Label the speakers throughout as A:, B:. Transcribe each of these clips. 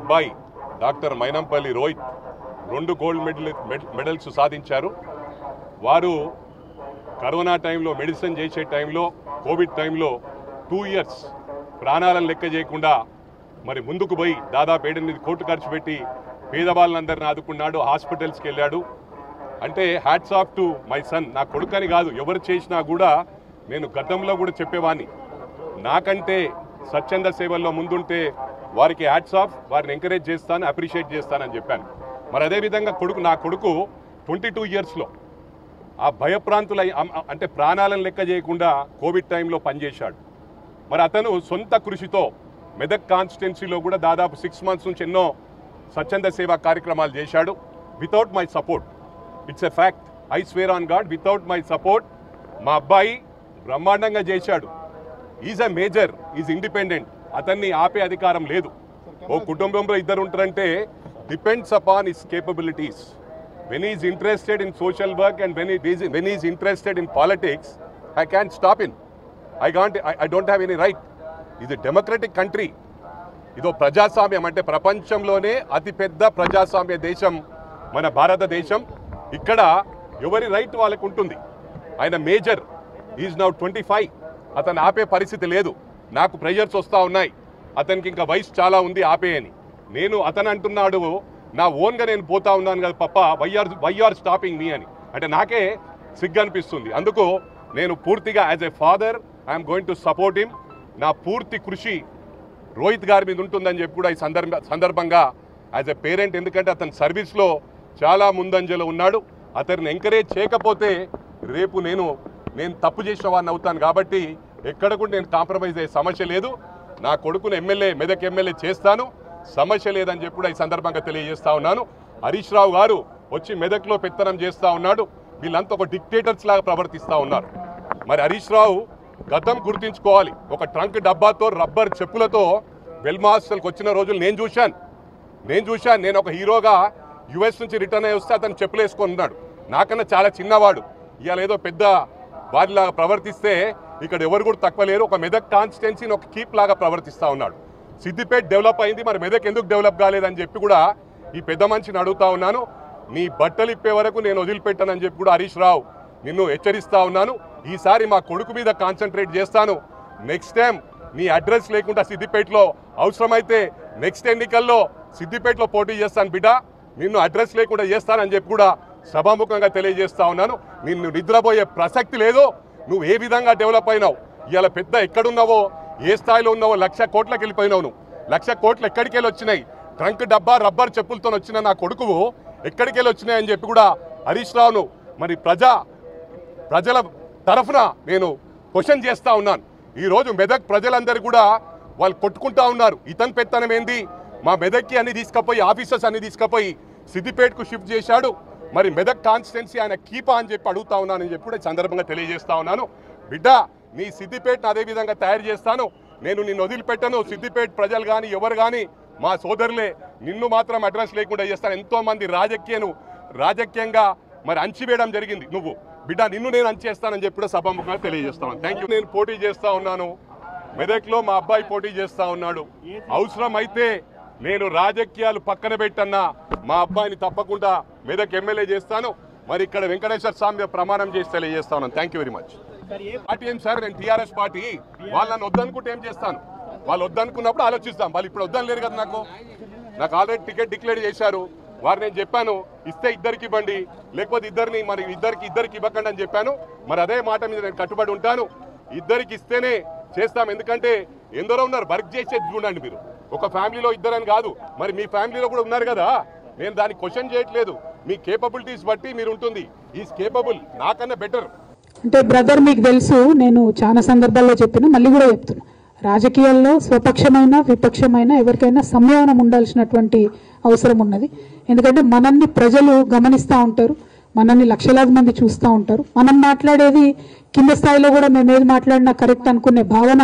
A: అబ్బాయి డాక్టర్ మైనంపల్లి రోహిత్ రెండు gold medal medals సాధించారు వారు కరోనా టైంలో మెడిసిన్ చేసే టైంలో కోవిడ్ టైంలో టూ ఇయర్స్ ప్రాణాలను లెక్క చేయకుండా మరి ముందుకు పోయి దాదాపు ఏడెనిమిది కోట్లు ఖర్చు పెట్టి పేదవాళ్ళందరిని ఆదుకున్నాడు హాస్పిటల్స్కి వెళ్ళాడు అంటే hats off to my son నా కొడుకని కాదు ఎవరు చేసినా కూడా నేను గతంలో కూడా చెప్పేవాణ్ణి నాకంటే స్వచ్ఛంద సేవల్లో ముందుంటే వారికి యాడ్స్ ఆఫ్ వారిని ఎంకరేజ్ చేస్తాను అప్రిషియేట్ చేస్తానని చెప్పాను మరి అదేవిధంగా కొడుకు నా కొడుకు ట్వంటీ టూ ఇయర్స్లో ఆ భయప్రాంతుల అంటే ప్రాణాలను లెక్క చేయకుండా కోవిడ్ టైంలో పనిచేశాడు మరి అతను సొంత కృషితో మెదక్ కాన్స్టిట్యున్సీలో కూడా దాదాపు సిక్స్ మంత్స్ నుంచి ఎన్నో స్వచ్ఛంద సేవా కార్యక్రమాలు చేశాడు without my support it's a fact I swear on God without my support మా అబ్బాయి బ్రహ్మాండంగా చేశాడు he's a major he's independent అతన్ని ఆపే అధికారం లేదు ఓ కుటుంబంలో ఇద్దరు ఉంటారంటే depends upon his capabilities when he's interested in social work and when he's when he's interested in politics I can stop him I can't I don't have any right ఇది democratic country ఇదో ప్రజాస్వామ్యం అంటే ప్రపంచంలోనే అతిపెద్ద ప్రజాస్వామ్య దేశం మన భారతదేశం ఇక్కడ ఎవరి రైట్ వాళ్ళకు ఉంటుంది ఆయన major he's now twenty five అతను ఆపే పరిస్థితి లేదు నాకు ప్రెషర్స్ వస్తూ ఉన్నాయి అతనికి ఇంకా వయసు చాలా ఉంది ఆపేయని నేను అతను అంటున్నాడు నా ఓన్గా నేను పోతా ఉన్నాను కదా పప్ప వైఆర్ వైఆర్ స్టాపింగ్ మీ అని అంటే నాకే సిగ్ అనిపిస్తుంది అందుకు నేను పూర్తిగా as a father I'm going to support him నా పూర్తి కృషి రోహిత్ గారి మీద ఉంటుందని చెప్పి కూడా ఈ సందర్భ సందర్భంగా యాజ్ ఎ పేరెంట్ ఎందుకంటే అతని సర్వీస్లో చాలా ముందంజలో ఉన్నాడు అతన్ని ఎంకరేజ్ చేయకపోతే రేపు నేను నేను తప్పు చేసిన వాడిని అవుతాను కాబట్టి ఎక్కడ కూడా నేను కాంప్రమైజ్ అయ్యే సమస్య లేదు నా కొడుకును ఎమ్మెల్యే మెదక్ ఎమ్మెల్యే చేస్తాను సమస్య లేదని చెప్పి కూడా ఈ సందర్భంగా తెలియజేస్తా ఉన్నాను హరీష్ రావు గారు వచ్చి మెదక్లో పెత్తనం చేస్తూ ఉన్నాడు వీళ్ళంతా ఒక డిక్టేటర్స్ లాగా ప్రవర్తిస్తూ ఉన్నారు మరి హరీష్ రావు గతం గుర్తించుకోవాలి ఒక ట్రంక్ డబ్బాతో రబ్బర్ చెప్పులతో మాస్టర్కి వచ్చిన రోజులు నేను చూశాను నేను చూశాను నేను ఒక హీరోగా యుఎస్ నుంచి రిటర్న్ అయ్యి వస్తే అతను చెప్పులు వేసుకుని ఉన్నాడు నాకన్నా చాలా చిన్నవాడు ఇవాళ ఏదో పెద్ద వారిలాగా ప్రవర్తిస్తే ఇక్కడ ఎవరు కూడా తక్కువ లేరు ఒక మెదక్ కాన్స్టిట్యున్సీని ఒక కీప్ లాగా ప్రవర్తిస్తూ ఉన్నాడు సిద్దిపేట డెవలప్ అయింది మరి మెదక్ ఎందుకు డెవలప్ కాలేదని చెప్పి కూడా ఈ పెద్ద మనిషిని అడుగుతా ఉన్నాను నీ బట్టలు ఇప్పే వరకు నేను వదిలిపెట్టానని చెప్పి కూడా హరీష్ రావు నిన్ను హెచ్చరిస్తా ఉన్నాను ఈసారి మా కొడుకు మీద కాన్సన్ట్రేట్ చేస్తాను నెక్స్ట్ టైం నీ అడ్రస్ లేకుండా సిద్దిపేటలో అవసరమైతే నెక్స్ట్ ఎన్నికల్లో సిద్దిపేటలో పోటీ చేస్తాను బిడ్డ నిన్ను అడ్రస్ లేకుండా చేస్తానని చెప్పి కూడా సభాముఖంగా తెలియజేస్తా ఉన్నాను నిన్ను నిద్రపోయే ప్రసక్తి లేదు నువ్వు ఏ విధంగా డెవలప్ అయినావు ఇవాళ పెద్ద ఎక్కడున్నావో ఏ స్థాయిలో ఉన్నావో లక్ష కోట్లకు వెళ్ళిపోయినావు నువ్వు లక్ష కోట్లు ఎక్కడికి వెళ్ళి వచ్చినాయి ట్రంక్ డబ్బా రబ్బర్ చెప్పులతో వచ్చిన నా కొడుకువు ఎక్కడికి వెళ్ళి వచ్చినాయని చెప్పి కూడా హరీష్ రావును మరి ప్రజా ప్రజల తరఫున నేను క్వశ్చన్ చేస్తూ ఉన్నాను ఈరోజు మెదక్ ప్రజలందరూ కూడా వాళ్ళు కొట్టుకుంటా ఉన్నారు ఇతని పెత్తనం ఏంది మా మెదక్కి అన్ని తీసుకుపోయి ఆఫీసర్స్ అన్ని తీసుకుపోయి సిద్దిపేటకు షిఫ్ట్ చేశాడు మరి మెదక్ కాన్స్టిట్యున్సీ ఆయన కీపా అని చెప్పి అడుగుతా ఉన్నానని చెప్పి కూడా సందర్భంగా తెలియజేస్తా ఉన్నాను బిడ్డ నీ సిద్దిపేటను అదేవిధంగా తయారు చేస్తాను నేను నిన్ను వదిలిపెట్టను సిద్దిపేట ప్రజలు కానీ ఎవరు కానీ మా సోదరులే నిన్ను మాత్రం అడ్రస్ లేకుండా చేస్తాను ఎంతోమంది రాజకీయను రాజకీయంగా మరి అంచివేయడం జరిగింది నువ్వు బిడ్డ నిన్ను నేను అంచేస్తానని చెప్పి కూడా సభాముఖంగా తెలియజేస్తాను థ్యాంక్ యూ నేను పోటీ చేస్తా ఉన్నాను మెదక్లో మా అబ్బాయి పోటీ చేస్తా ఉన్నాడు అవసరం అయితే నేను రాజకీయాలు పక్కన పెట్టన్నా మా అబ్బాయిని తప్పకుండా మెదక్ ఎమ్మెల్యే చేస్తాను మరి ఇక్కడ వెంకటేశ్వర స్వామి ప్రమాణం చేసి తెలియజేస్తాను థ్యాంక్ వెరీ మచ్ పార్టీ ఏం సార్ నేను టీఆర్ఎస్ పార్టీ వాళ్ళని వద్దనుకుంటే ఏం చేస్తాను వాళ్ళు వద్దనుకున్నప్పుడు ఆలోచిస్తాం వాళ్ళు ఇప్పుడు వద్దని లేరు కదా నాకు నాకు ఆల్రెడీ టికెట్ డిక్లేర్ చేశారు వారు నేను చెప్పాను ఇస్తే ఇద్దరికి ఇవ్వండి లేకపోతే ఇద్దరిని మరి ఇద్దరికి ఇద్దరికి ఇవ్వకండి అని చెప్పాను మరి అదే మాట మీద నేను కట్టుబడి ఉంటాను ఇద్దరికి ఇస్తేనే చేస్తాం ఎందుకంటే ఎందరో ఉన్నారు వర్క్ చేసేది చూడండి మీరు ఒక ఫ్యామిలీలో ఇద్దరని కాదు మరి మీ ఫ్యామిలీలో కూడా ఉన్నారు కదా నేను దాన్ని క్వశ్చన్ చేయట్లేదు మీ కేపబిలిటీస్ బట్టి మీరు ఉంటుంది ఈజ్ కేపబుల్ నాకన్నా బెటర్
B: అంటే బ్రదర్ మీకు తెలుసు నేను చాలా సందర్భాల్లో చెప్పిన మళ్ళీ కూడా చెప్తున్నా రాజకీయాల్లో స్వపక్షమైన విపక్షమైన ఎవరికైనా సంయమనం ఉండాల్సినటువంటి అవసరం ఉన్నది ఎందుకంటే మనల్ని ప్రజలు గమనిస్తూ ఉంటారు మనల్ని లక్షలాది మంది చూస్తూ ఉంటారు మనం మాట్లాడేది కింద స్థాయిలో కూడా మేము ఏది మాట్లాడినా కరెక్ట్ అనుకునే భావన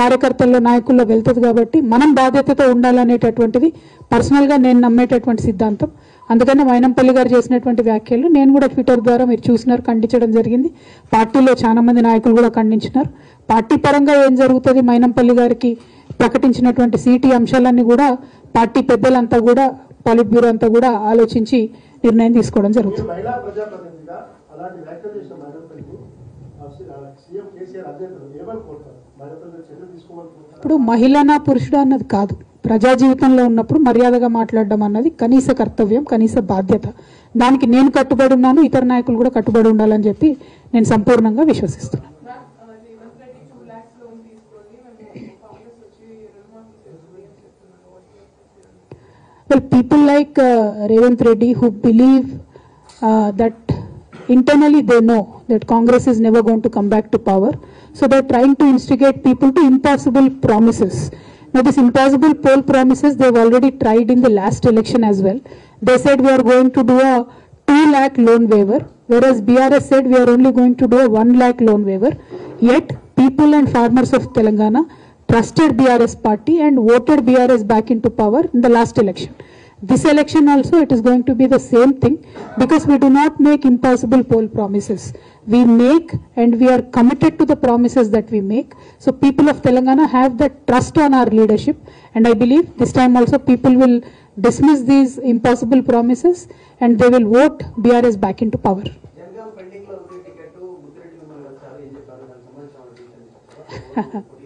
B: కార్యకర్తల్లో నాయకుల్లో వెళ్తుంది కాబట్టి మనం బాధ్యతతో ఉండాలనేటటువంటిది పర్సనల్గా నేను నమ్మేటటువంటి సిద్ధాంతం అందుకనే వైనంపల్లి గారు చేసినటువంటి వ్యాఖ్యలు నేను కూడా ట్విట్టర్ ద్వారా మీరు చూసినారు ఖండించడం జరిగింది పార్టీలో చాలా మంది నాయకులు కూడా ఖండించినారు పార్టీ పరంగా ఏం జరుగుతుంది మైనంపల్లి గారికి ప్రకటించినటువంటి సీటీ అంశాలన్నీ కూడా పార్టీ పెద్దలంతా కూడా పాలిట్ బ్యూరో అంతా కూడా ఆలోచించి నిర్ణయం తీసుకోవడం జరుగుతుంది ఇప్పుడు మహిళన పురుషుడు అన్నది కాదు ప్రజా జీవితంలో ఉన్నప్పుడు మర్యాదగా మాట్లాడడం అన్నది కనీస కర్తవ్యం కనీస బాధ్యత దానికి నేను కట్టుబడి ఉన్నాను ఇతర నాయకులు కూడా కట్టుబడి ఉండాలని చెప్పి నేను సంపూర్ణంగా విశ్వసిస్తున్నాను Well, people like uh, Revant Reddy who believe uh, that internally they know that Congress is never going to come back to power. So they're trying to instigate people to impossible promises. Now this impossible poll promises they've already tried in the last election as well. They said we are going to do a 2 lakh loan waiver, whereas BRS said we are only going to do a 1 lakh loan waiver. Yet people and farmers of Telangana trusted BRS party and voted BRS back into power in the last election. This election also it is going to be the same thing because we do not make impossible poll promises. We make and we are committed to the promises that we make. So people of Telangana have that trust on our leadership and I believe this time also people will dismiss these impossible promises and they will vote BRS back into power.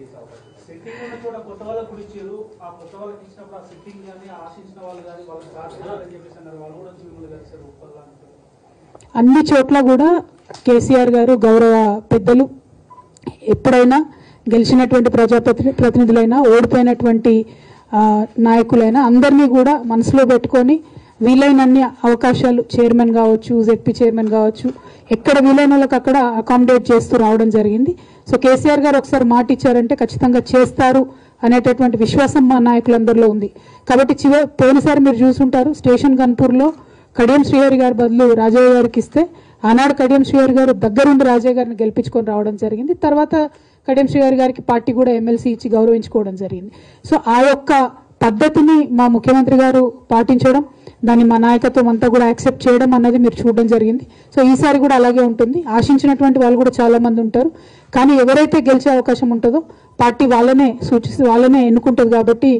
B: Setting కొత్త ఇచ్చారు ఆ కొత్త వాళ్ళకి ఇచ్చినప్పుడు ఆ setting కానీ ఆశించిన వాళ్ళు కానీ చెప్పేసి అన్నారు వాళ్ళు కూడా కలిసారు అన్ని చోట్ల కూడా కేసీఆర్ గారు గౌరవ పెద్దలు ఎప్పుడైనా గెలిచినటువంటి ప్రజాప్రతి ప్రతినిధులైనా ఓడిపోయినటువంటి నాయకులైనా అందరినీ కూడా మనసులో పెట్టుకొని వీలైనన్ని అవకాశాలు చైర్మన్ కావచ్చు జెడ్పీ చైర్మన్ కావచ్చు ఎక్కడ వీలైన వాళ్ళకి అక్కడ అకామిడేట్ చేస్తూ రావడం జరిగింది సో కేసీఆర్ గారు ఒకసారి మాట ఇచ్చారంటే ఖచ్చితంగా చేస్తారు అనేటటువంటి విశ్వాసం మా నాయకులందరిలో ఉంది కాబట్టి చివ పోయినసారి మీరు చూసుంటారు స్టేషన్ గన్పూర్లో కడియం శ్రీహరి గారి బదులు రాజయ్య గారికి ఇస్తే ఆనాడు కడియం శ్రీహరి గారు దగ్గరుండి రాజయ్య గారిని గెలిపించుకొని రావడం జరిగింది తర్వాత కడియం శ్రీహరి గారికి పార్టీ కూడా ఎమ్మెల్సీ ఇచ్చి గౌరవించుకోవడం జరిగింది సో ఆ యొక్క పద్ధతిని మా ముఖ్యమంత్రి గారు పాటించడం దాన్ని మా నాయకత్వం అంతా కూడా యాక్సెప్ట్ చేయడం అన్నది మీరు చూడడం జరిగింది సో ఈసారి కూడా అలాగే ఉంటుంది ఆశించినటువంటి వాళ్ళు కూడా చాలామంది ఉంటారు కానీ ఎవరైతే గెలిచే అవకాశం ఉంటుందో పార్టీ వాళ్ళనే సూచిస్తూ వాళ్ళనే ఎన్నుకుంటుంది కాబట్టి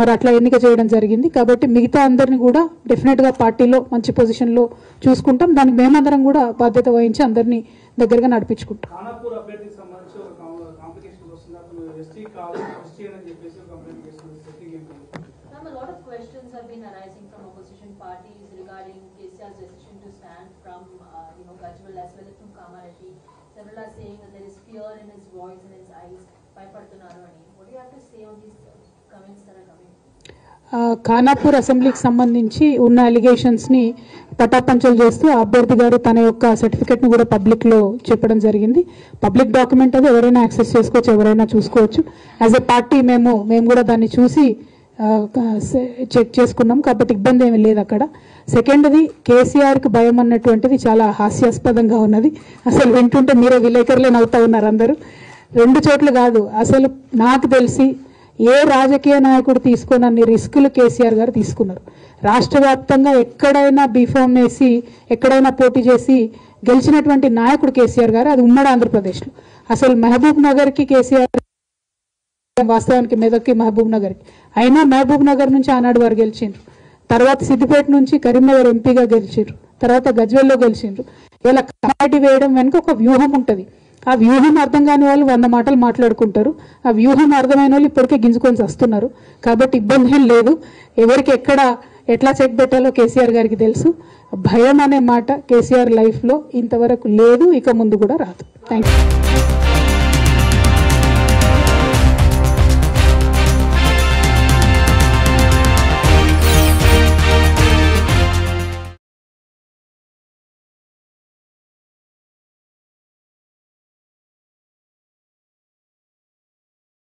B: మరి అట్లా ఎన్నిక చేయడం జరిగింది కాబట్టి మిగతా అందరిని కూడా డెఫినెట్గా పార్టీలో మంచి పొజిషన్లో చూసుకుంటాం దానికి మేమందరం కూడా బాధ్యత వహించి అందరినీ దగ్గరగా నడిపించుకుంటాం ఎస్టీ కాదు ఎస్టీ అని చెప్పేసి complaint questions have been arising from opposition parties regarding KCR's decision to stand from, uh, you know, Gajwal as well as from Kamareddy. Several are saying that there is fear in his voice and his eyes. by What do you have to say on these comments that are coming? Khanapur అసెంబ్లీకి సంబంధించి ఉన్న అలిగేషన్స్ని పటాపంచలు చేస్తూ అభ్యర్థి గారు తన యొక్క సర్టిఫికెట్ను కూడా పబ్లిక్లో చెప్పడం జరిగింది పబ్లిక్ డాక్యుమెంట్ అది ఎవరైనా యాక్సెస్ చేసుకోవచ్చు ఎవరైనా చూసుకోవచ్చు యాజ్ ఎ పార్టీ మేము మేము కూడా దాన్ని చూసి చెక్ చేసుకున్నాం కాబట్టి ఇబ్బంది ఏమి లేదు అక్కడ సెకండ్ది కేసీఆర్కి భయం అన్నటువంటిది చాలా హాస్యాస్పదంగా ఉన్నది అసలు వింటుంటే మీరే విలేకరులే నవ్వుతా ఉన్నారు అందరూ రెండు చోట్ల కాదు అసలు నాకు తెలిసి ఏ రాజకీయ నాయకుడు అన్ని రిస్కులు కేసీఆర్ గారు తీసుకున్నారు రాష్ట్ర వ్యాప్తంగా ఎక్కడైనా బీఫామ్ వేసి ఎక్కడైనా పోటీ చేసి గెలిచినటువంటి నాయకుడు కేసీఆర్ గారు అది ఉమ్మడి ఆంధ్రప్రదేశ్లో అసలు మహబూబ్ నగర్కి కేసీఆర్ వాస్తవానికి మెదక్కి మహబూబ్ నగర్కి అయినా మహబూబ్ నగర్ నుంచి ఆనాడు వారు గెలిచిండ్రు తర్వాత సిద్దిపేట నుంచి కరీంనగర్ ఎంపీగా గెలిచిండ్రు తర్వాత గజ్వెల్లో గెలిచిండ్రు ఇలా కమాటి వేయడం వెనుక ఒక వ్యూహం ఉంటుంది ఆ వ్యూహం అర్థం కాని వాళ్ళు వంద మాటలు మాట్లాడుకుంటారు ఆ వ్యూహం అర్థమైన వాళ్ళు ఇప్పటికే గింజుకొని వస్తున్నారు కాబట్టి ఇబ్బంది లేదు ఎవరికి ఎక్కడ ఎట్లా చెక్ పెట్టాలో కేసీఆర్ గారికి తెలుసు భయం అనే మాట కేసీఆర్ లైఫ్లో ఇంతవరకు లేదు ఇక ముందు కూడా రాదు థ్యాంక్ యూ